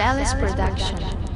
Marcellus Production.